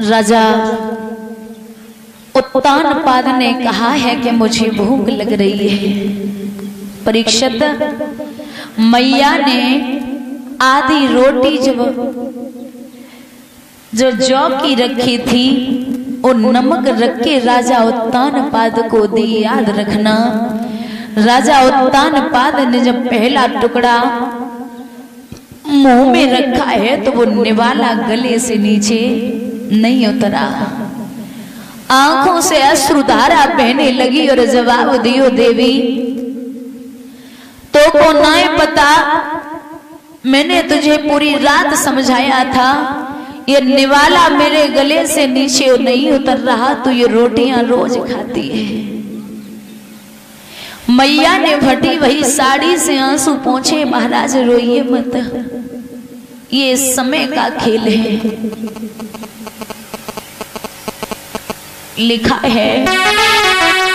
राजा उत्तान पाद ने कहा है कि मुझे भूख लग रही है। परीक्षित मैया ने आधी रोटी जब जो जौ की रखी थी, वो नमक रख के राजा उत्तान पाद को दी। याद रखना, राजा उत्तान पाद ने जब पहला टुकड़ा मुँह में रखा है तो वो निवाला गले से नीचे नहीं उतरा। आँखों से अश्रुधारा बहने लगी और जवाब दियो, देवी तो को ना पता, मैंने तुझे पूरी रात समझाया था। ये निवाला मेरे गले से नीचे नहीं उतर रहा तो ये रोटियाँ रोज खाती है। मैया ने फटी वही साड़ी से आँसू पहुँचे महाराज रोइए मत। ये समय का खेल है। लिखा है।